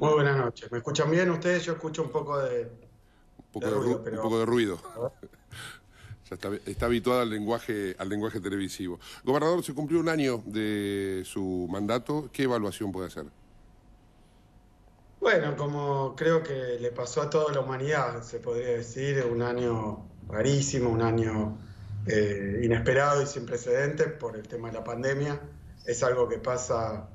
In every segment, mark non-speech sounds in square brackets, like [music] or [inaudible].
Muy buenas noches. ¿Me escuchan bien ustedes? Yo escucho un poco de, un poco de, ruido. Un poco de ruido. [laughs] ya está, está habituada al lenguaje, al lenguaje televisivo. Gobernador, se cumplió un año de su mandato. ¿Qué evaluación puede hacer? Bueno, como creo que le pasó a toda la humanidad, se podría decir, un año rarísimo, un año eh, inesperado y sin precedentes por el tema de la pandemia. Es algo que pasa,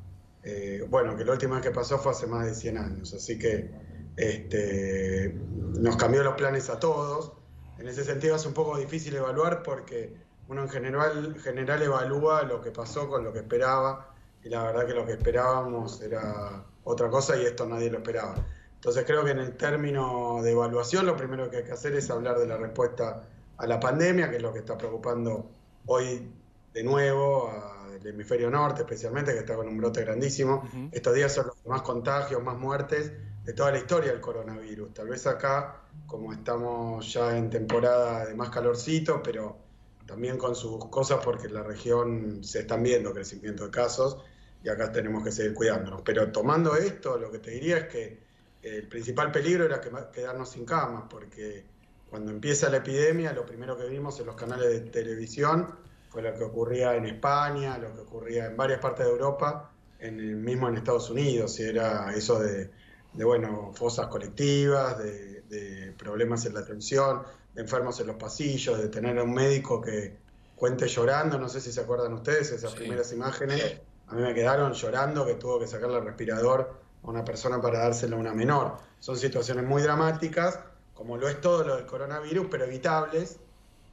eh, bueno, que la última vez que pasó fue hace más de 100 años, así que este, nos cambió los planes a todos. En ese sentido es un poco difícil evaluar porque uno en general, general evalúa lo que pasó con lo que esperaba y la verdad que lo que esperábamos era otra cosa y esto nadie lo esperaba. Entonces creo que en el término de evaluación lo primero que hay que hacer es hablar de la respuesta a la pandemia, que es lo que está preocupando hoy de nuevo al hemisferio norte especialmente, que está con un brote grandísimo. Estos días son los más contagios, más muertes de toda la historia del coronavirus. Tal vez acá, como estamos ya en temporada de más calorcito, pero también con sus cosas porque en la región se están viendo crecimiento de casos y acá tenemos que seguir cuidándonos. Pero tomando esto, lo que te diría es que el principal peligro era quedarnos sin camas, porque cuando empieza la epidemia, lo primero que vimos en los canales de televisión fue lo que ocurría en España, lo que ocurría en varias partes de Europa, en el mismo en Estados Unidos, y era eso de, bueno, fosas colectivas, de, problemas en la atención, de enfermos en los pasillos, de tener a un médico que cuente llorando, no sé si se acuerdan ustedes esas primeras imágenes a mí me quedaron llorando que tuvo que sacarle el respirador a una persona para dárselo a una menor. Son situaciones muy dramáticas, como lo es todo lo del coronavirus, pero evitables.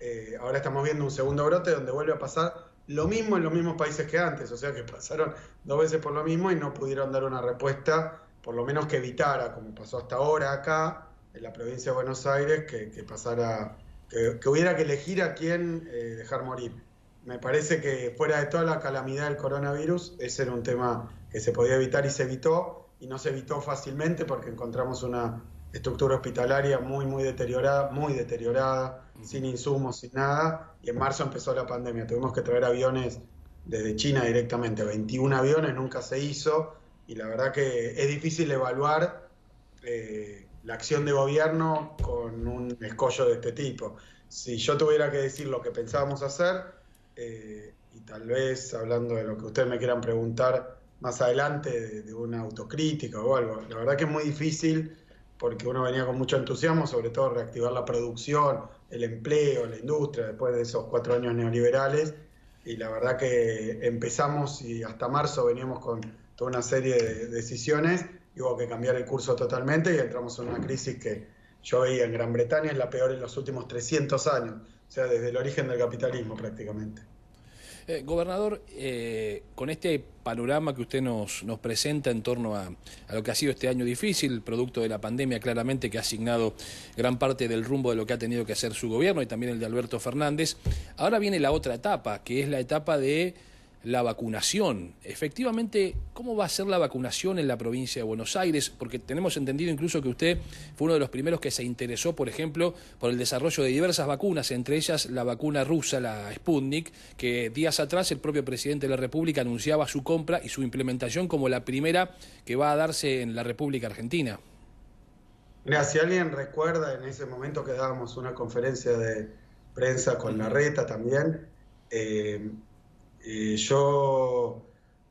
Eh, ahora estamos viendo un segundo brote donde vuelve a pasar lo mismo en los mismos países que antes, o sea que pasaron dos veces por lo mismo y no pudieron dar una respuesta, por lo menos que evitara, como pasó hasta ahora acá, en la provincia de Buenos Aires, que, pasara, que, hubiera que elegir a quién eh, dejar morir. Me parece que fuera de toda la calamidad del coronavirus, ese era un tema que se podía evitar y se evitó, y no se evitó fácilmente porque encontramos una estructura hospitalaria muy, muy deteriorada, muy deteriorada, sin insumos, sin nada, y en marzo empezó la pandemia. Tuvimos que traer aviones desde China directamente, 21 aviones, nunca se hizo, y la verdad que es difícil evaluar eh, la acción de gobierno con un escollo de este tipo. Si yo tuviera que decir lo que pensábamos hacer, eh, y tal vez hablando de lo que ustedes me quieran preguntar más adelante, de, una autocrítica o algo. La verdad que es muy difícil porque uno venía con mucho entusiasmo, sobre todo reactivar la producción, el empleo, la industria, después de esos cuatro años neoliberales. Y la verdad que empezamos y hasta marzo veníamos con toda una serie de decisiones y hubo que cambiar el curso totalmente y entramos en una crisis que yo veía en Gran Bretaña es la peor en los últimos 300 años o sea, desde el origen del capitalismo prácticamente. Eh, gobernador, eh, con este panorama que usted nos, nos presenta en torno a, a, lo que ha sido este año difícil, producto de la pandemia claramente que ha asignado gran parte del rumbo de lo que ha tenido que hacer su gobierno y también el de Alberto Fernández, ahora viene la otra etapa, que es la etapa de la vacunación. Efectivamente, ¿cómo va a ser la vacunación en la provincia de Buenos Aires? Porque tenemos entendido incluso que usted fue uno de los primeros que se interesó, por ejemplo, por el desarrollo de diversas vacunas, entre ellas la vacuna rusa, la Sputnik, que días atrás el propio presidente de la República anunciaba su compra y su implementación como la primera que va a darse en la República Argentina. Mira, si alguien recuerda, en ese momento que dábamos una conferencia de prensa con la reta también, eh, yo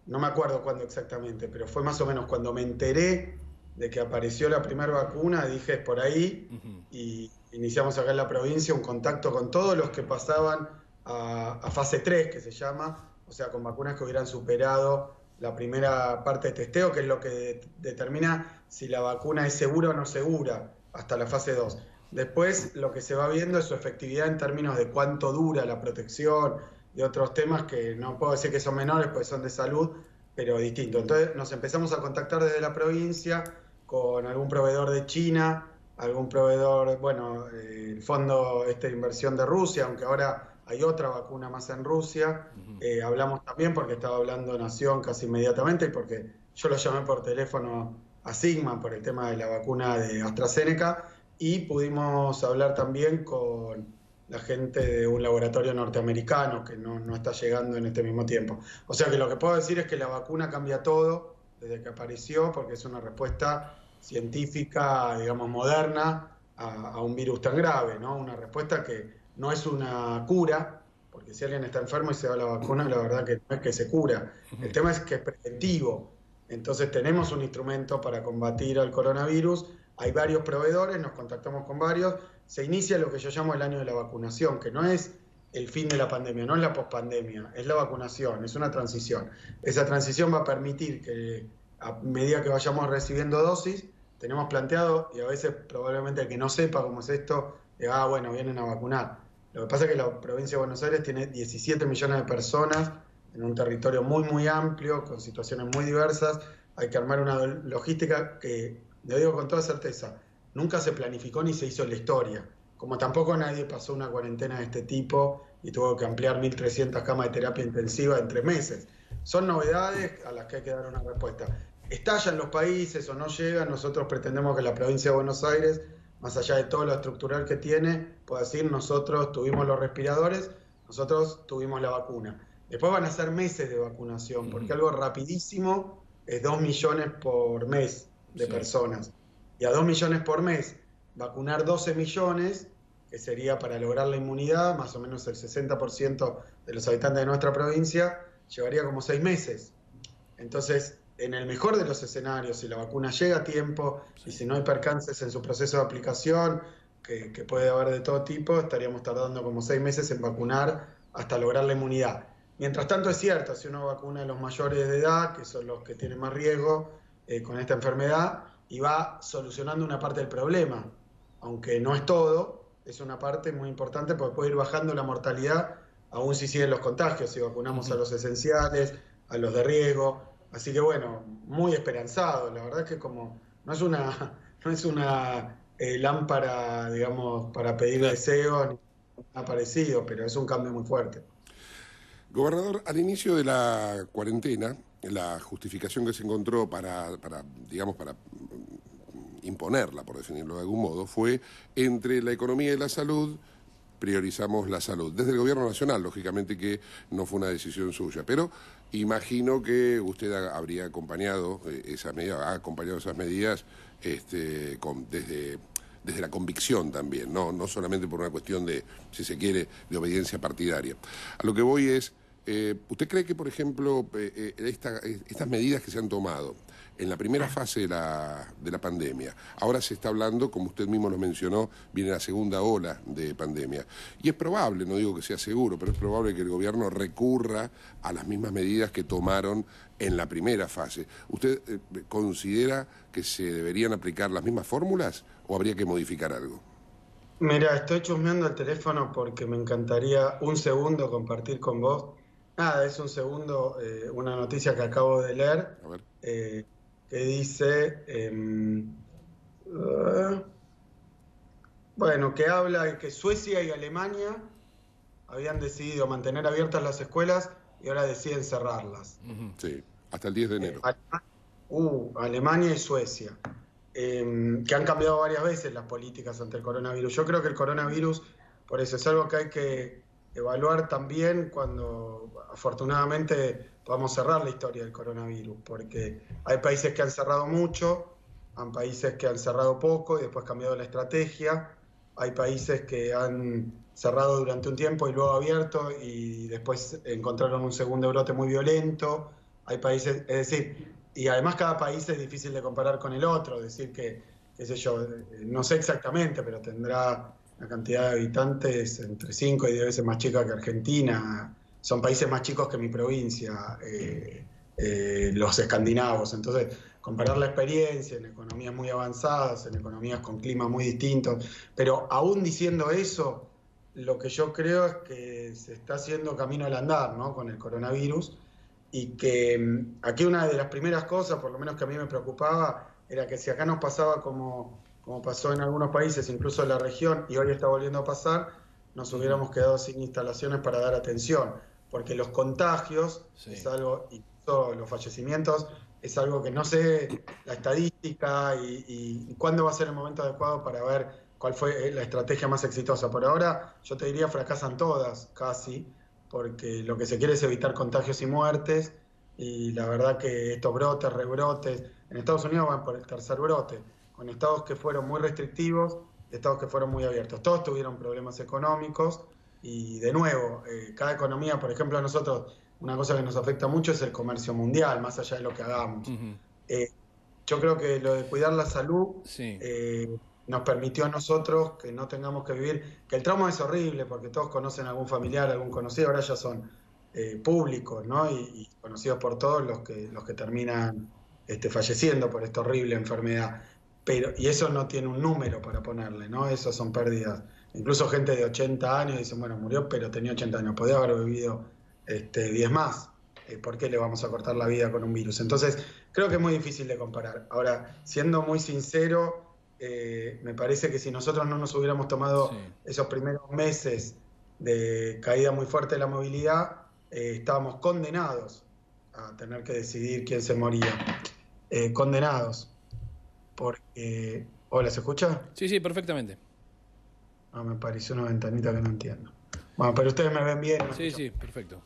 no me acuerdo cuándo exactamente, pero fue más o menos cuando me enteré de que apareció la primera vacuna, dije es por ahí, y iniciamos acá en la provincia un contacto con todos los que pasaban a, fase 3, que se llama, o sea, con vacunas que hubieran superado la primera parte de testeo, que es lo que determina si la vacuna es segura o no segura, hasta la fase 2. Después lo que se va viendo es su efectividad en términos de cuánto dura la protección, y otros temas que no puedo decir que son menores, pues son de salud, pero distintos. Entonces nos empezamos a contactar desde la provincia con algún proveedor de China, algún proveedor, bueno, el fondo este de inversión de Rusia, aunque ahora hay otra vacuna más en Rusia. Eh, hablamos también porque estaba hablando Nación casi inmediatamente y porque yo lo llamé por teléfono a Sigma por el tema de la vacuna de AstraZeneca y pudimos hablar también con la gente de un laboratorio norteamericano que no, está llegando en este mismo tiempo. O sea que lo que puedo decir es que la vacuna cambia todo desde que apareció, porque es una respuesta científica, digamos, moderna a, un virus tan grave, ¿no? Una respuesta que no es una cura, porque si alguien está enfermo y se da la vacuna, la verdad que no es que se cura. El tema es que es preventivo. Entonces tenemos un instrumento para combatir al coronavirus. Hay varios proveedores, nos contactamos con varios. Se inicia lo que yo llamo el año de la vacunación, que no es el fin de la pandemia, no es la pospandemia, es la vacunación, es una transición. Esa transición va a permitir que a medida que vayamos recibiendo dosis, tenemos planteado, y a veces probablemente el que no sepa cómo es esto, diga, ah, bueno, vienen a vacunar. Lo que pasa es que la provincia de Buenos Aires tiene 17 millones de personas en un territorio muy, muy amplio, con situaciones muy diversas. Hay que armar una logística que, le digo con toda certeza, nunca se planificó ni se hizo en la historia. Como tampoco nadie pasó una cuarentena de este tipo y tuvo que ampliar 1.300 camas de terapia intensiva en tres meses. Son novedades a las que hay que dar una respuesta. Estallan los países o no llegan, nosotros pretendemos que la provincia de Buenos Aires, más allá de todo lo estructural que tiene, pueda decir, nosotros tuvimos los respiradores, nosotros tuvimos la vacuna. Después van a ser meses de vacunación, porque algo rapidísimo es 2 millones por mes de personas. Y a 2 millones por mes, vacunar 12 millones que sería para lograr la inmunidad, más o menos el 60% de los habitantes de nuestra provincia, llevaría como seis meses. Entonces, en el mejor de los escenarios, si la vacuna llega a tiempo y si no hay percances en su proceso de aplicación, que, puede haber de todo tipo, estaríamos tardando como seis meses en vacunar hasta lograr la inmunidad. Mientras tanto es cierto, si uno vacuna a los mayores de edad, que son los que tienen más riesgo eh, con esta enfermedad, y va solucionando una parte del problema, aunque no es todo, es una parte muy importante porque puede ir bajando la mortalidad aún si siguen los contagios, si vacunamos a los esenciales, a los de riesgo. Así que bueno, muy esperanzado. La verdad es que como no es una, [laughs] no es una eh, lámpara, digamos, para pedir deseos, ni nada parecido, pero es un cambio muy fuerte. Gobernador, al inicio de la cuarentena, la justificación que se encontró para, para digamos, para imponerla, por definirlo de algún modo, fue entre la economía y la salud, priorizamos la salud. Desde el Gobierno Nacional, lógicamente que no fue una decisión suya, pero imagino que usted habría acompañado eh, esas medidas, ha acompañado esas medidas este, desde, desde la convicción también, ¿no? no solamente por una cuestión de, si se quiere, de obediencia partidaria. A lo que voy es, eh, ¿usted cree que, por ejemplo, eh, estas medidas que se han tomado, en la primera fase de la, de la pandemia. Ahora se está hablando, como usted mismo lo mencionó, viene la segunda ola de pandemia. Y es probable, no digo que sea seguro, pero es probable que el gobierno recurra a las mismas medidas que tomaron en la primera fase. ¿Usted eh, considera que se deberían aplicar las mismas fórmulas o habría que modificar algo? Mira, estoy chusmeando el teléfono porque me encantaría un segundo compartir con vos. Nada, es un segundo, eh, una noticia que acabo de leer. A ver. Eh, que dice, em, uh, bueno, que habla de que Suecia y Alemania habían decidido mantener abiertas las escuelas y ahora deciden cerrarlas. Sí, hasta el 10 de enero. uh, Alemania y Suecia, em, que han cambiado varias veces las políticas ante el coronavirus. Yo creo que el coronavirus, por eso es algo que hay que evaluar también cuando afortunadamente podamos cerrar la historia del coronavirus, porque hay países que han cerrado mucho, hay países que han cerrado poco y después cambiado la estrategia, hay países que han cerrado durante un tiempo y luego abierto y después encontraron un segundo brote muy violento, hay países, es decir, y además cada país es difícil de comparar con el otro, decir que, qué sé yo, no sé exactamente, pero tendrá una cantidad de habitantes entre 5 y 10 veces más chica que Argentina, son países más chicos que mi provincia, eh, eh, los escandinavos. Entonces, comparar la experiencia en economías muy avanzadas, en economías con climas muy distintos, pero aún diciendo eso, lo que yo creo es que se está haciendo camino al andar ¿no? con el coronavirus y que mm, aquí una de las primeras cosas, por lo menos que a mí me preocupaba, era que si acá nos pasaba como, como pasó en algunos países, incluso en la región, y hoy está volviendo a pasar, nos hubiéramos quedado sin instalaciones para dar atención porque los contagios es algo, y los fallecimientos es algo que no sé la estadística y, cuándo va a ser el momento adecuado para ver cuál fue eh, la estrategia más exitosa. Por ahora yo te diría fracasan todas casi, porque lo que se quiere es evitar contagios y muertes y la verdad que estos brotes, rebrotes, en Estados Unidos van por el tercer brote, con estados que fueron muy restrictivos, estados que fueron muy abiertos. Todos tuvieron problemas económicos y de nuevo, eh, cada economía, por ejemplo, a nosotros una cosa que nos afecta mucho es el comercio mundial, más allá de lo que hagamos. Eh, yo creo que lo de cuidar la salud eh, nos permitió a nosotros que no tengamos que vivir, que el trauma es horrible porque todos conocen a algún familiar, algún conocido, ahora ya son públicos, ¿no? Y, conocidos por todos los que, los que terminan este, falleciendo por esta horrible enfermedad. Pero, y eso no tiene un número para ponerle, ¿no? Eso son pérdidas. Incluso gente de 80 años dice, bueno, murió, pero tenía 80 años, podía haber vivido este, 10 más. Eh, ¿Por qué le vamos a cortar la vida con un virus? Entonces, creo que es muy difícil de comparar. Ahora, siendo muy sincero, eh, me parece que si nosotros no nos hubiéramos tomado esos primeros meses de caída muy fuerte de la movilidad, eh, estábamos condenados a tener que decidir quién se moría. condenados. Porque. ¿Hola, se escucha? Sí, sí, perfectamente. Ah, me pareció una ventanita que no entiendo. Bueno, pero ustedes me ven bien. sí, sí, perfecto.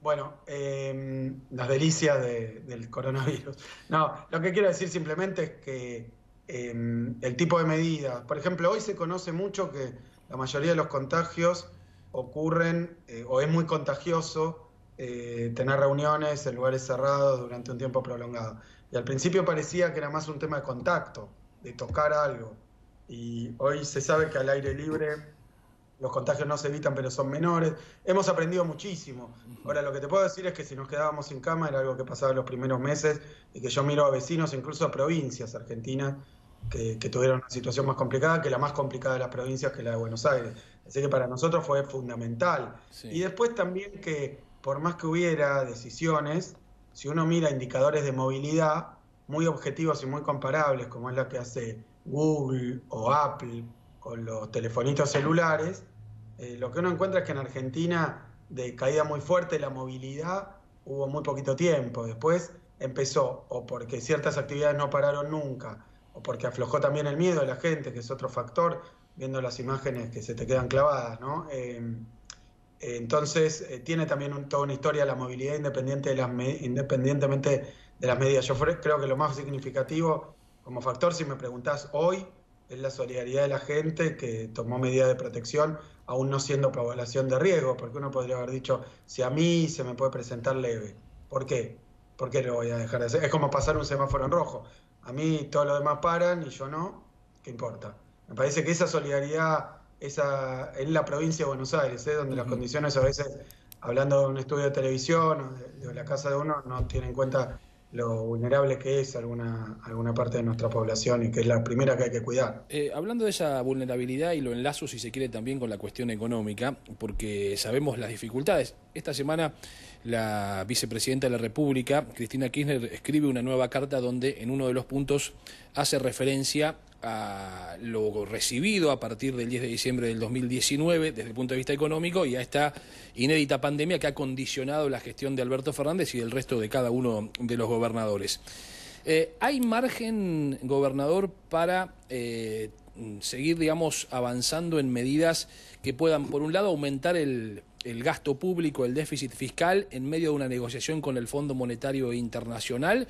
Bueno, em, las delicias del coronavirus. No, lo que quiero decir simplemente es que em, el tipo de medidas, por ejemplo, hoy se conoce mucho que la mayoría de los contagios ocurren eh, o es muy contagioso eh, tener reuniones en lugares cerrados durante un tiempo prolongado. Y al principio parecía que era más un tema de contacto, de tocar algo. Y hoy se sabe que al aire libre los contagios no se evitan, pero son menores. Hemos aprendido muchísimo. Ahora, lo que te puedo decir es que si nos quedábamos sin cama era algo que pasaba en los primeros meses y que yo miro a vecinos, incluso a provincias argentinas, que, tuvieron una situación más complicada, que la más complicada de las provincias, que la de Buenos Aires. Así que para nosotros fue fundamental. Y después también que, por más que hubiera decisiones, si uno mira indicadores de movilidad muy objetivos y muy comparables, como es la que hace Google o Apple con los telefonitos celulares, eh, lo que uno encuentra es que en Argentina, de caída muy fuerte la movilidad, hubo muy poquito tiempo. Después empezó, o porque ciertas actividades no pararon nunca, o porque aflojó también el miedo de la gente, que es otro factor, viendo las imágenes que se te quedan clavadas, ¿no? Em, entonces, eh, tiene también toda una historia la movilidad independiente de las independientemente de las medidas. Yo creo que lo más significativo como factor, si me preguntás hoy, es la solidaridad de la gente que tomó medidas de protección, aún no siendo población de riesgo, porque uno podría haber dicho, si a mí se me puede presentar leve, ¿por qué? ¿Por qué lo voy a dejar de hacer? Es como pasar un semáforo en rojo. A mí todos los demás paran y yo no, ¿qué importa? Me parece que esa solidaridad esa, en la provincia de Buenos Aires, ¿eh? donde las condiciones a veces, hablando de un estudio de televisión o de, la casa de uno, no tienen en cuenta lo vulnerable que es alguna, alguna parte de nuestra población y que es la primera que hay que cuidar. Eh, hablando de esa vulnerabilidad y lo enlazo, si se quiere, también con la cuestión económica, porque sabemos las dificultades. Esta semana la vicepresidenta de la República, Cristina Kirchner, escribe una nueva carta donde en uno de los puntos hace referencia a lo recibido a partir del 10 de diciembre del 2019 desde el punto de vista económico y a esta inédita pandemia que ha condicionado la gestión de Alberto Fernández y del resto de cada uno de los gobernadores. Eh, ¿Hay margen, gobernador, para eh, seguir, digamos, avanzando en medidas que puedan, por un lado, aumentar el, el gasto público, el déficit fiscal, en medio de una negociación con el Fondo Monetario Internacional?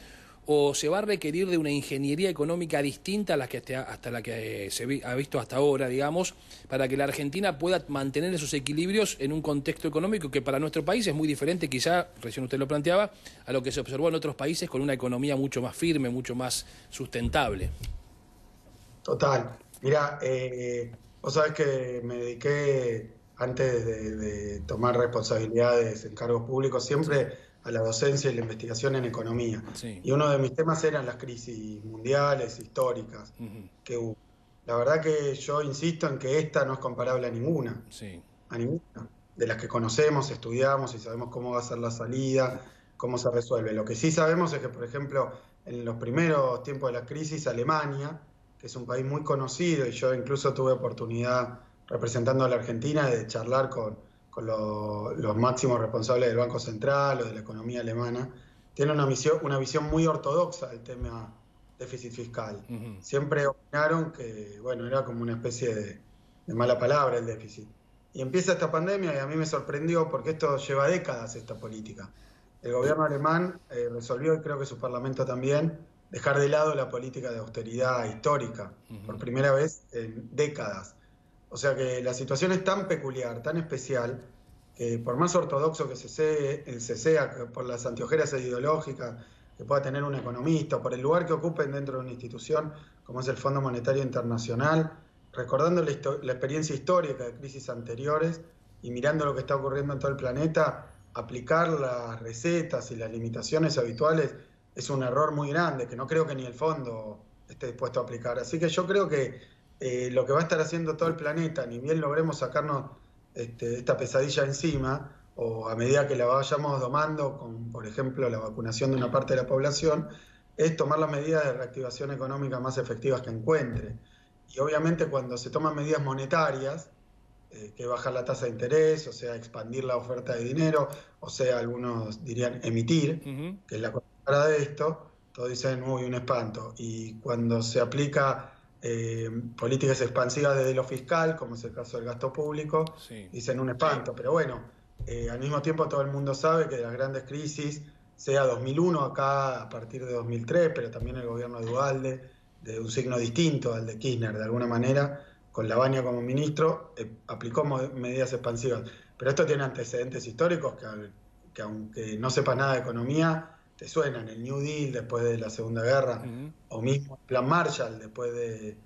O se va a requerir de una ingeniería económica distinta a la que hasta, la que se ha visto hasta ahora, digamos, para que la Argentina pueda mantener esos equilibrios en un contexto económico que para nuestro país es muy diferente, quizá, recién usted lo planteaba, a lo que se observó en otros países con una economía mucho más firme, mucho más sustentable. Total. Mira, eh, vos sabés que me dediqué antes de, tomar responsabilidades en cargos públicos siempre a la docencia y la investigación en economía. Y uno de mis temas eran las crisis mundiales, históricas, que hubo. La verdad que yo insisto en que esta no es comparable a ninguna. A ninguna. De las que conocemos, estudiamos y sabemos cómo va a ser la salida, cómo se resuelve. Lo que sí sabemos es que, por ejemplo, en los primeros tiempos de la crisis, Alemania, que es un país muy conocido, y yo incluso tuve oportunidad representando a la Argentina de charlar con, los máximos responsables del Banco Central o de la economía alemana, tiene una, misión, una visión muy ortodoxa del tema déficit fiscal. Siempre opinaron que, bueno, era como una especie de, mala palabra el déficit. Y empieza esta pandemia y a mí me sorprendió porque esto lleva décadas esta política. el gobierno alemán eh, resolvió, y creo que su parlamento también, dejar de lado la política de austeridad histórica, por primera vez en décadas. O sea que la situación es tan peculiar, tan especial, que por más ortodoxo que se sea, se sea por las anteojeras ideológicas que pueda tener un economista, por el lugar que ocupen dentro de una institución como es el Fondo Monetario Internacional, recordando la, la experiencia histórica de crisis anteriores y mirando lo que está ocurriendo en todo el planeta, aplicar las recetas y las limitaciones habituales es un error muy grande que no creo que ni el fondo esté dispuesto a aplicar. Así que yo creo que eh, lo que va a estar haciendo todo el planeta, ni bien logremos sacarnos este, esta pesadilla encima, o a medida que la vayamos domando, con por ejemplo la vacunación de una parte de la población, es tomar las medidas de reactivación económica más efectivas que encuentre. Y obviamente cuando se toman medidas monetarias, eh, que bajar la tasa de interés, o sea, expandir la oferta de dinero, o sea, algunos dirían emitir, que es la cara de esto, todos dicen, uy, un espanto. Y cuando se aplica eh, políticas expansivas desde lo fiscal, como es el caso del gasto público, dicen un espanto. Pero bueno, eh, al mismo tiempo todo el mundo sabe que de las grandes crisis, sea 2001 acá a partir de 2003, pero también el gobierno de Dualde, de un signo distinto al de Kirchner de alguna manera, con Lavagna como ministro, eh, aplicó medidas expansivas. Pero esto tiene antecedentes históricos que, aunque no sepa nada de economía, te suenan. El New Deal después de la Segunda Guerra, o mismo el Plan Marshall después de,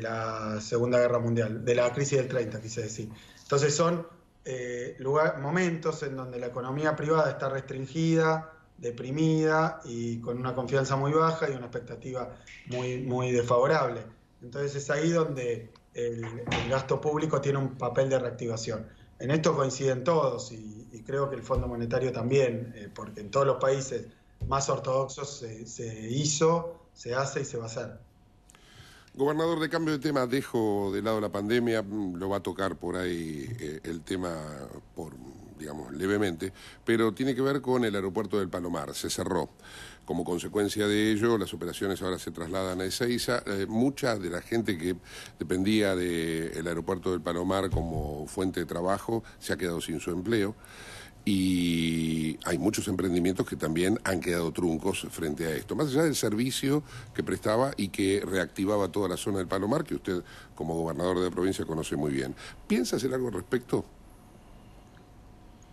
la Segunda Guerra Mundial, de la crisis del 30, quise decir. Entonces son eh, momentos en donde la economía privada está restringida, deprimida y con una confianza muy baja y una expectativa muy, muy desfavorable. Entonces es ahí donde el, gasto público tiene un papel de reactivación. En esto coinciden todos y, creo que el Fondo Monetario también, eh, porque en todos los países más ortodoxos se, hizo, se hace y se va a hacer. Gobernador, de cambio de tema, dejo de lado la pandemia, mm, lo va a tocar por ahí eh, el tema por digamos, levemente, pero tiene que ver con el aeropuerto del Palomar, se cerró. Como consecuencia de ello, las operaciones ahora se trasladan a Ezeiza. Eh, mucha de la gente que dependía del aeropuerto del Palomar como fuente de trabajo se ha quedado sin su empleo y hay muchos emprendimientos que también han quedado truncos frente a esto. Más allá del servicio que prestaba y que reactivaba toda la zona del Palomar, que usted como gobernador de la provincia conoce muy bien. ¿Piensa hacer algo al respecto?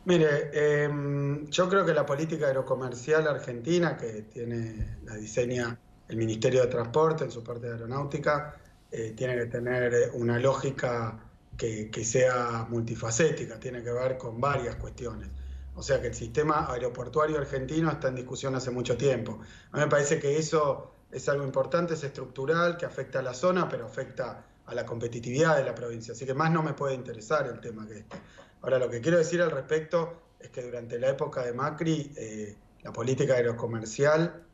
Mire, em, yo creo que la política aerocomercial argentina, que tiene la diseña el Ministerio de Transporte en su parte de aeronáutica, eh, tiene que tener una lógica que, sea multifacética, tiene que ver con varias cuestiones. O sea que el sistema aeroportuario argentino está en discusión hace mucho tiempo. A mí me parece que eso es algo importante, es estructural, que afecta a la zona, pero afecta a la competitividad de la provincia. Así que más no me puede interesar el tema que este. Ahora, lo que quiero decir al respecto es que durante la época de Macri, eh, la política aerocomercial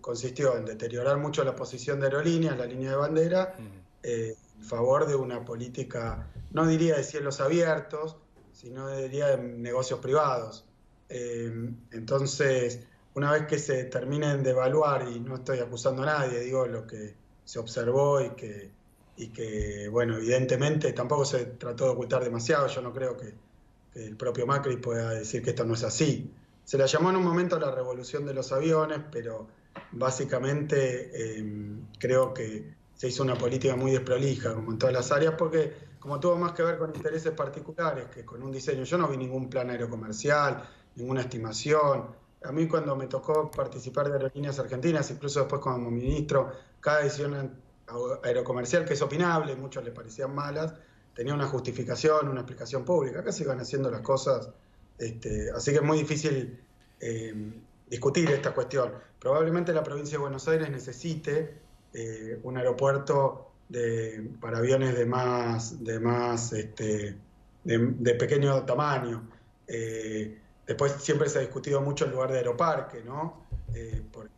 consistió en deteriorar mucho la posición de aerolíneas, la línea de bandera, eh, en favor de una política, no diría de cielos abiertos, sino diría de negocios privados. Eh, entonces, una vez que se terminen de evaluar, y no estoy acusando a nadie, digo lo que se observó y que, y que bueno, evidentemente tampoco se trató de ocultar demasiado, yo no creo que el propio Macri pueda decir que esto no es así. Se la llamó en un momento la revolución de los aviones, pero básicamente em, creo que se hizo una política muy desprolija, como en todas las áreas, porque como tuvo más que ver con intereses particulares que con un diseño, yo no vi ningún plan aerocomercial, ninguna estimación. A mí cuando me tocó participar de aerolíneas argentinas, incluso después como ministro, cada decisión aerocomercial que es opinable, muchos le parecían malas, tenía una justificación, una explicación pública. Acá se iban haciendo las cosas, este, así que es muy difícil eh, discutir esta cuestión. Probablemente la provincia de Buenos Aires necesite eh, un aeropuerto de, para aviones de más, de más, este, de, pequeño tamaño. Eh, después siempre se ha discutido mucho el lugar de aeroparque, ¿no? porque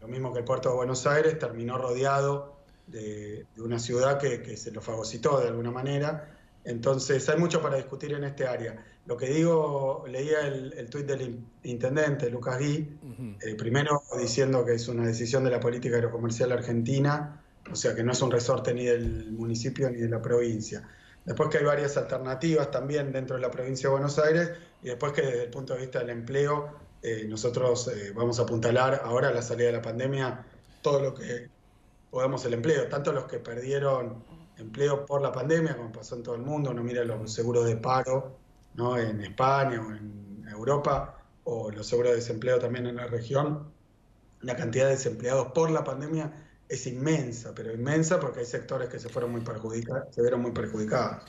lo mismo que el puerto de Buenos Aires terminó rodeado de, una ciudad que, se lo fagocitó de alguna manera. Entonces hay mucho para discutir en este área. Lo que digo, leía el, el tuit del intendente Lucas Gui, eh, primero diciendo que es una decisión de la política aerocomercial argentina, o sea que no es un resorte ni del municipio ni de la provincia. Después que hay varias alternativas también dentro de la provincia de Buenos Aires y después que desde el punto de vista del empleo eh, nosotros eh, vamos a apuntalar ahora a la salida de la pandemia todo lo que podamos el empleo, tanto los que perdieron empleo por la pandemia, como pasó en todo el mundo, uno mira los seguros de paro ¿no? en España o en Europa, o los seguros de desempleo también en la región, la cantidad de desempleados por la pandemia es inmensa, pero inmensa porque hay sectores que se fueron muy perjudicados, se vieron muy perjudicados.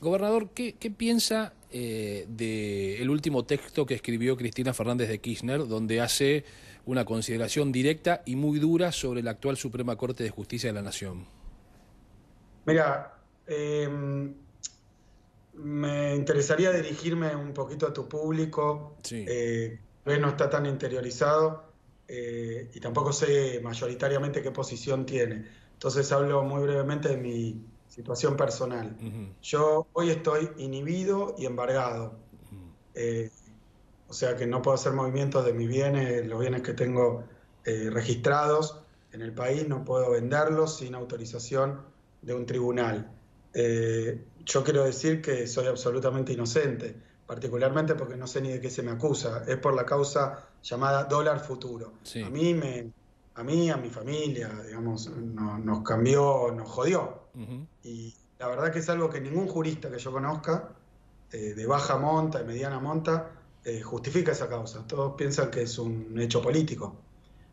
Gobernador, ¿qué, piensa eh, del último texto que escribió Cristina Fernández de Kirchner, donde hace una consideración directa y muy dura sobre la actual Suprema Corte de Justicia de la Nación? Mira, em, me interesaría dirigirme un poquito a tu público, sí. eh, no está tan interiorizado eh, y tampoco sé mayoritariamente qué posición tiene. Entonces hablo muy brevemente de mi situación personal. Yo hoy estoy inhibido y embargado. Eh, o sea que no puedo hacer movimientos de mis bienes, los bienes que tengo eh, registrados en el país, no puedo venderlos sin autorización de un tribunal. Yo quiero decir que soy absolutamente inocente particularmente porque no sé ni de qué se me acusa, es por la causa llamada dólar futuro. A mí me, a mí, a mi familia, digamos, nos cambió, nos jodió. Y la verdad que es algo que ningún jurista que yo conozca, eh, de baja monta, de mediana monta, eh, justifica esa causa. Todos piensan que es un hecho político,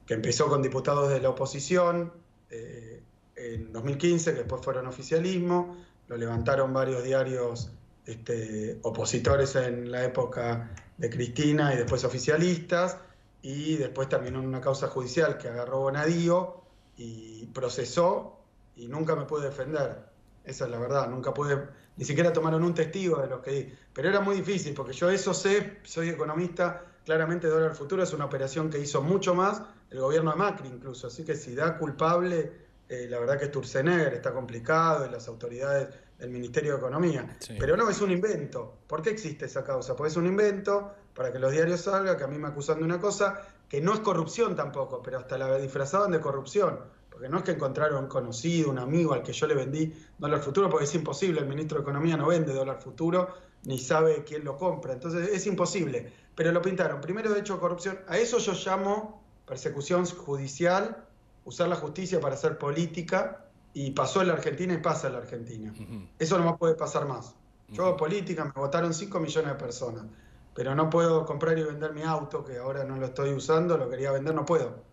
que empezó con diputados de la oposición eh, en 2015, que después fueron oficialismo, lo levantaron varios diarios este, opositores en la época de Cristina y después oficialistas, y después terminó en una causa judicial que agarró Bonadío y procesó y nunca me pude defender. Esa es la verdad, nunca pude, ni siquiera tomaron un testigo de los que di. Pero era muy difícil, porque yo eso sé, soy economista, claramente dólar futuro es una operación que hizo mucho más el gobierno de Macri incluso, así que si da culpable, eh, la verdad que Sturzenegger está complicado y las autoridades el Ministerio de Economía. Pero no, es un invento. ¿Por qué existe esa causa? Pues es un invento para que los diarios salgan, que a mí me acusan de una cosa que no es corrupción tampoco, pero hasta la disfrazaban de corrupción. Porque no es que encontraron un conocido, un amigo al que yo le vendí dólar futuro, porque es imposible, el ministro de Economía no vende dólar futuro, ni sabe quién lo compra. Entonces es imposible. Pero lo pintaron. Primero, de hecho, corrupción. A eso yo llamo persecución judicial, usar la justicia para hacer política y pasó en la Argentina y pasa en la Argentina. Eso no me puede pasar más. Yo hago política, me votaron 5 millones de personas, pero no puedo comprar y vender mi auto, que ahora no lo estoy usando, lo quería vender, no puedo.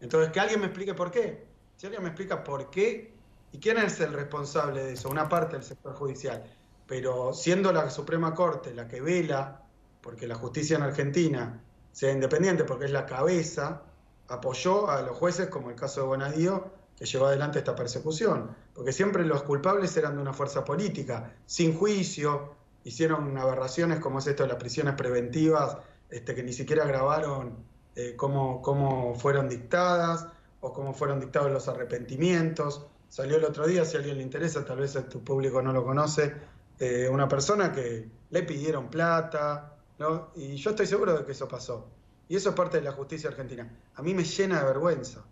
Entonces, que alguien me explique por qué. Si alguien me explica por qué y quién es el responsable de eso, una parte del sector judicial, pero siendo la Suprema Corte la que vela porque la justicia en Argentina sea independiente, porque es la cabeza, apoyó a los jueces, como el caso de Bonadío, que llevó adelante esta persecución, porque siempre los culpables eran de una fuerza política, sin juicio, hicieron aberraciones como es esto de las prisiones preventivas, este, que ni siquiera grabaron eh, cómo, fueron dictadas o cómo fueron dictados los arrepentimientos. Salió el otro día, si a alguien le interesa, tal vez tu público no lo conoce, eh, una persona que le pidieron plata, ¿no? y yo estoy seguro de que eso pasó. Y eso es parte de la justicia argentina. A mí me llena de vergüenza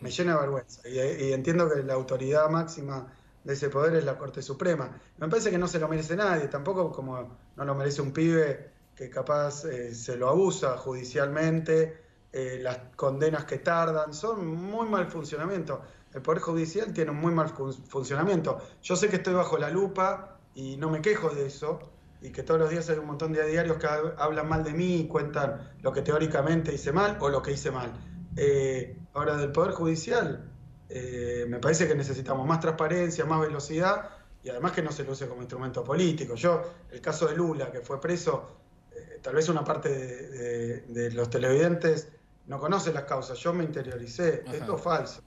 me llena de vergüenza. Y, entiendo que la autoridad máxima de ese poder es la Corte Suprema. Me parece que no se lo merece nadie, tampoco como no lo merece un pibe que capaz eh, se lo abusa judicialmente, eh, las condenas que tardan, son muy mal funcionamiento. El Poder Judicial tiene un muy mal funcionamiento. Yo sé que estoy bajo la lupa y no me quejo de eso, y que todos los días hay un montón de diarios que hablan mal de mí y cuentan lo que teóricamente hice mal o lo que hice mal. Eh, ahora, del Poder Judicial, eh, me parece que necesitamos más transparencia, más velocidad y además que no se lo use como instrumento político. Yo, el caso de Lula, que fue preso, eh, tal vez una parte de, los televidentes no conoce las causas. Yo me interioricé. Esto es falso.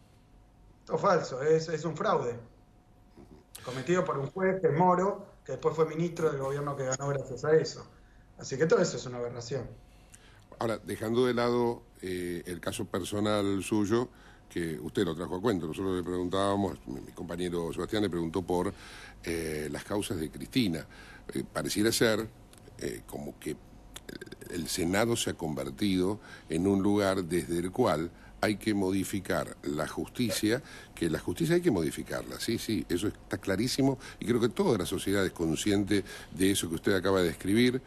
Esto es falso, es, es un fraude cometido por un juez, que Moro, que después fue ministro del gobierno que ganó gracias a eso. Así que todo eso es una aberración. Ahora, dejando de lado eh, el caso personal suyo, que usted lo trajo a cuento, nosotros le preguntábamos, mi compañero Sebastián le preguntó por eh, las causas de Cristina. Eh, pareciera ser como que el Senado se ha convertido en un lugar desde el cual hay que modificar la justicia, que la justicia hay que modificarla, sí, sí, eso está clarísimo y creo que toda la sociedad es consciente de eso que usted acaba de describir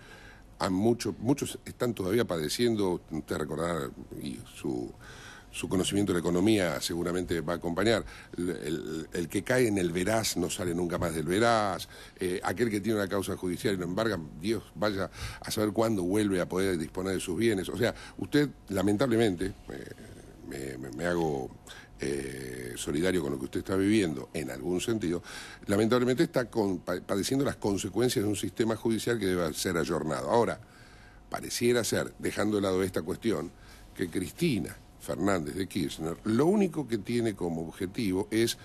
a muchos, muchos están todavía padeciendo, usted recordará y su, su conocimiento de la economía seguramente va a acompañar. El, que cae en el veraz no sale nunca más del veraz. Eh, aquel que tiene una causa judicial y lo embarga, Dios vaya a saber cuándo vuelve a poder disponer de sus bienes. O sea, usted lamentablemente, eh, me, hago eh, solidario con lo que usted está viviendo en algún sentido, lamentablemente está padeciendo las consecuencias de un sistema judicial que debe ser ayornado. Ahora, pareciera ser, dejando de lado esta cuestión, que Cristina, Fernández de Kirchner, lo único que tiene como objetivo es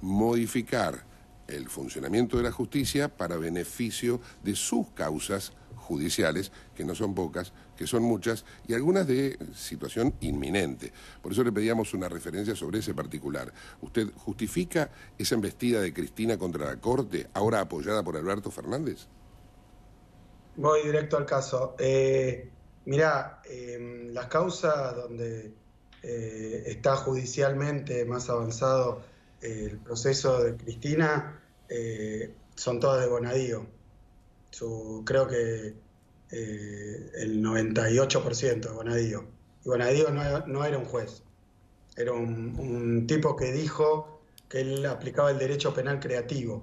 modificar el funcionamiento de la justicia para beneficio de sus causas judiciales, que no son pocas, que son muchas, y algunas de situación inminente. Por eso le pedíamos una referencia sobre ese particular. ¿Usted justifica esa embestida de Cristina contra la Corte, ahora apoyada por Alberto Fernández? Voy directo al caso. Eh, mirá, em, las causas donde eh, está judicialmente más avanzado eh, el proceso de Cristina, eh, son todas de Bonadío. creo que el 98% de Bonadío. Y Bonadío no, era un juez, era un, tipo que dijo que él aplicaba el derecho penal creativo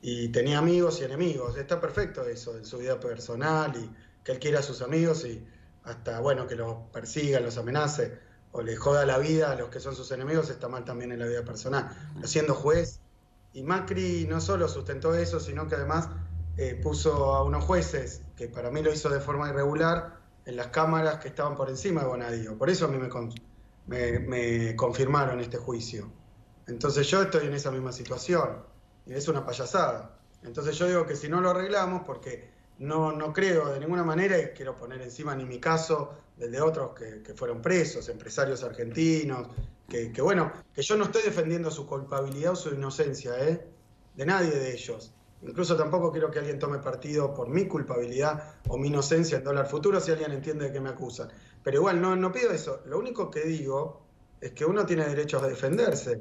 y tenía amigos y enemigos. Está perfecto eso en su vida personal y que él quiera a sus amigos y hasta, bueno, que los persiga, los amenace o le joda la vida a los que son sus enemigos, está mal también en la vida personal. Pero siendo juez, y Macri no solo sustentó eso, sino que además eh, puso a unos jueces, que para mí lo hizo de forma irregular, en las cámaras que estaban por encima de Bonadío. Por eso a mí me, me, confirmaron este juicio. Entonces yo estoy en esa misma situación, y es una payasada. Entonces yo digo que si no lo arreglamos, porque no, no creo de ninguna manera, y quiero poner encima ni mi caso, del de otros que, fueron presos, empresarios argentinos, que, bueno, que yo no estoy defendiendo su culpabilidad o su inocencia, ¿eh? de nadie de ellos. Incluso tampoco quiero que alguien tome partido por mi culpabilidad o mi inocencia en dólar futuro si alguien entiende de qué me acusan. Pero igual, no, no pido eso. Lo único que digo es que uno tiene derecho a defenderse.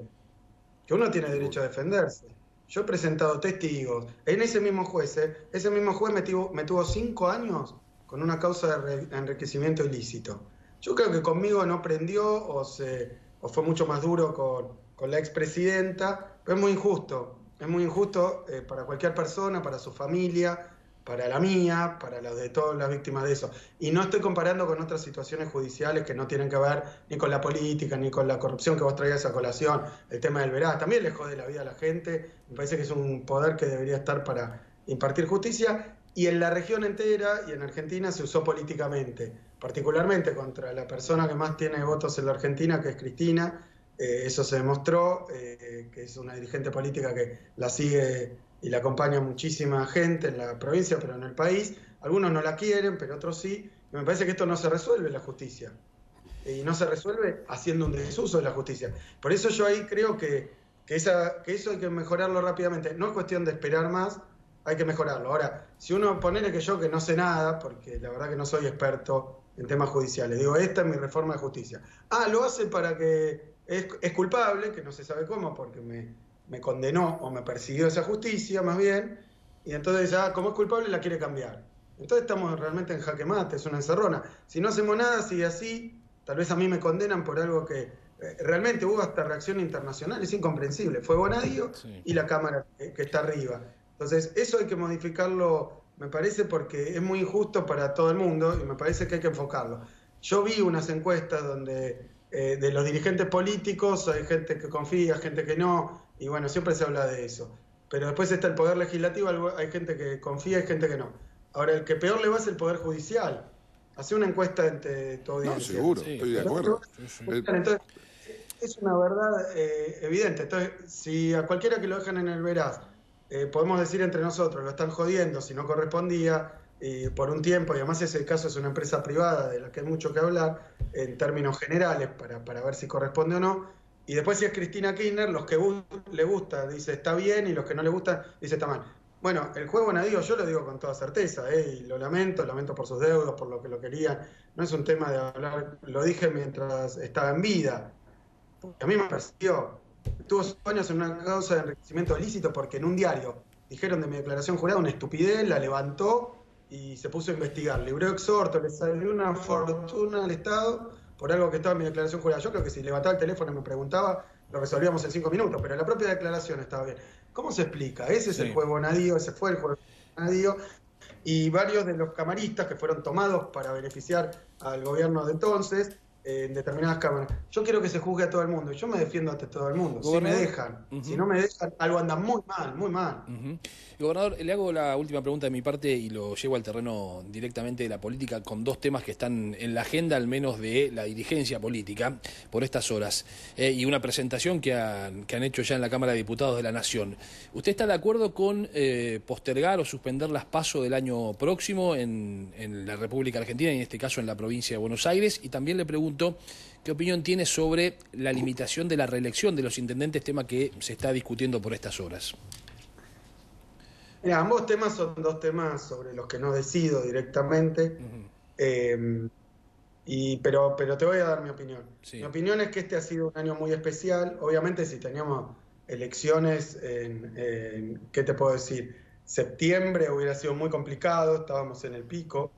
Que uno tiene derecho a defenderse. Yo he presentado testigos. En ese mismo juez, ¿eh? ese mismo juez me me tuvo cinco años con una causa de enriquecimiento ilícito. Yo creo que conmigo no prendió o, se, o fue mucho más duro con, con la expresidenta, pero es muy injusto. Es muy injusto eh, para cualquier persona, para su familia, para la mía, para las de todas las víctimas de eso. Y no estoy comparando con otras situaciones judiciales que no tienen que ver ni con la política, ni con la corrupción que vos traías a colación, el tema del veraz. También le jode la vida a la gente. Me parece que es un poder que debería estar para impartir justicia y en la región entera y en Argentina se usó políticamente, particularmente contra la persona que más tiene votos en la Argentina, que es Cristina. Eh, eso se demostró, eh, que es una dirigente política que la sigue y la acompaña muchísima gente en la provincia, pero en el país. Algunos no la quieren, pero otros sí. Y me parece que esto no se resuelve la justicia. Y no se resuelve haciendo un desuso de la justicia. Por eso yo ahí creo que, que, esa, que eso hay que mejorarlo rápidamente. No es cuestión de esperar más, hay que mejorarlo. Ahora, si uno pone que yo que no sé nada, porque la verdad que no soy experto en temas judiciales, digo, esta es mi reforma de justicia. Ah, lo hace para que es, culpable, que no se sabe cómo, porque me, condenó o me persiguió esa justicia, más bien, y entonces ya, como es culpable, la quiere cambiar. Entonces estamos realmente en jaque mate, es una encerrona. Si no hacemos nada, sigue así, tal vez a mí me condenan por algo que eh, realmente hubo hasta reacción internacional, es incomprensible. Fue Bonadío y la Cámara que está arriba. Entonces, eso hay que modificarlo, me parece, porque es muy injusto para todo el mundo y me parece que hay que enfocarlo. Yo vi unas encuestas donde eh, de los dirigentes políticos hay gente que confía, gente que no, y bueno, siempre se habla de eso. Pero después está el poder legislativo, hay gente que confía y gente que no. Ahora, el que peor le va es el poder judicial. Hace una encuesta entre todo No, seguro, estoy de acuerdo. Entonces, es una verdad eh, evidente. Entonces, si a cualquiera que lo dejan en el veraz eh, podemos decir entre nosotros, lo están jodiendo si no correspondía por un tiempo, y además ese caso es una empresa privada de la que hay mucho que hablar en términos generales para, para ver si corresponde o no. Y después si es Cristina Kirchner, los que le gusta dice está bien y los que no le gusta dice está mal. Bueno, el juego Nadío yo lo digo con toda certeza, ¿eh? y lo lamento, lamento por sus deudos, por lo que lo querían. No es un tema de hablar, lo dije mientras estaba en vida. A mí me pareció Tuvo años en una causa de enriquecimiento ilícito porque en un diario dijeron de mi declaración jurada una estupidez, la levantó y se puso a investigar. Libró exhorto, le salió una fortuna al Estado por algo que estaba en mi declaración jurada. Yo creo que si levantaba el teléfono y me preguntaba, lo resolvíamos en cinco minutos, pero la propia declaración estaba bien. ¿Cómo se explica? Ese es el juego nadío, ese fue el juego nadío, y varios de los camaristas que fueron tomados para beneficiar al gobierno de entonces, en determinadas cámaras. Yo quiero que se juzgue a todo el mundo. Yo me defiendo ante todo el mundo. Si me dejan, si no me dejan, algo anda muy mal, muy mal. Gobernador, le hago la última pregunta de mi parte y lo llevo al terreno directamente de la política con dos temas que están en la agenda, al menos de la dirigencia política, por estas horas, eh, y una presentación que han, que han hecho ya en la Cámara de Diputados de la Nación. ¿Usted está de acuerdo con eh, postergar o suspender las pasos del año próximo en, en la República Argentina, y en este caso en la provincia de Buenos Aires? Y también le pregunto qué opinión tiene sobre la limitación de la reelección de los intendentes, tema que se está discutiendo por estas horas ambos temas son dos temas sobre los que no decido directamente, eh, y, pero, pero te voy a dar mi opinión. Mi opinión es que este ha sido un año muy especial. Obviamente si teníamos elecciones en, ¿qué te puedo decir? Septiembre hubiera sido muy complicado, estábamos en el pico.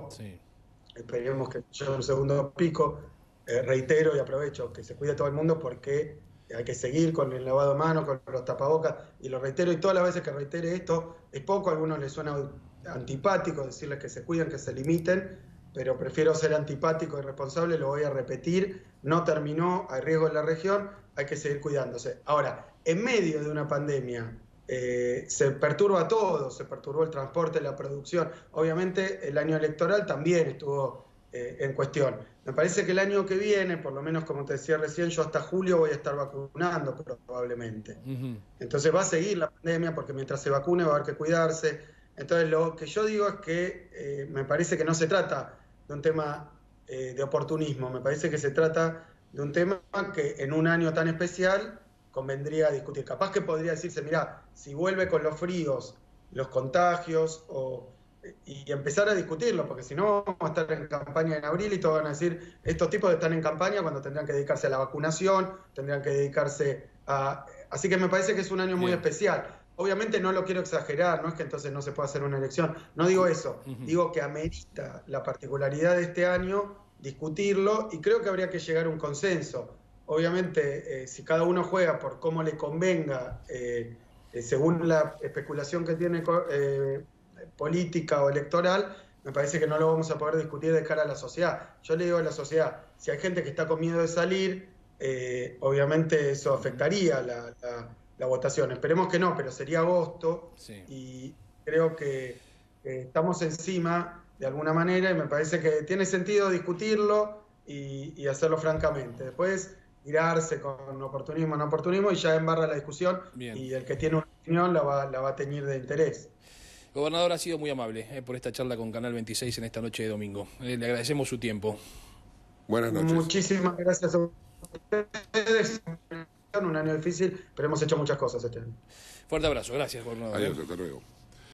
Esperemos que llegue un segundo pico. Eh, reitero y aprovecho que se cuide todo el mundo porque hay que seguir con el lavado de manos, con los tapabocas, y lo reitero, y todas las veces que reitere esto, es poco, a algunos les suena antipático decirles que se cuiden, que se limiten, pero prefiero ser antipático y responsable, lo voy a repetir, no terminó, hay riesgo en la región, hay que seguir cuidándose. Ahora, en medio de una pandemia, eh, se perturba todo, se perturbó el transporte, la producción, obviamente el año electoral también estuvo eh, en cuestión. Me parece que el año que viene, por lo menos como te decía recién, yo hasta julio voy a estar vacunando probablemente. Entonces va a seguir la pandemia porque mientras se vacune va a haber que cuidarse. Entonces lo que yo digo es que eh, me parece que no se trata de un tema eh, de oportunismo, me parece que se trata de un tema que en un año tan especial convendría discutir. Capaz que podría decirse, mira, si vuelve con los fríos, los contagios o y empezar a discutirlo, porque si no vamos a estar en campaña en abril y todos van a decir, estos tipos están en campaña cuando tendrán que dedicarse a la vacunación, tendrán que dedicarse a... Así que me parece que es un año muy especial. Obviamente no lo quiero exagerar, no es que entonces no se pueda hacer una elección, no digo eso, digo que amerita la particularidad de este año discutirlo y creo que habría que llegar a un consenso. Obviamente, eh, si cada uno juega por cómo le convenga, eh, eh, según la especulación que tiene política o electoral, me parece que no lo vamos a poder discutir de cara a la sociedad. Yo le digo a la sociedad, si hay gente que está con miedo de salir, eh, obviamente eso afectaría la, votación. Esperemos que no, pero sería agosto y creo que estamos encima de alguna manera y me parece que tiene sentido discutirlo y, hacerlo francamente. Después tirarse con oportunismo, no oportunismo y ya embarra la discusión y el que tiene una opinión la va, la va a teñir de interés. Gobernador, ha sido muy amable eh, por esta charla con Canal 26 en esta noche de domingo. Eh, le agradecemos su tiempo. Buenas noches. Muchísimas gracias a ustedes. Un año difícil, pero hemos hecho muchas cosas este año. Fuerte abrazo. Gracias, gobernador. Adiós, hasta luego.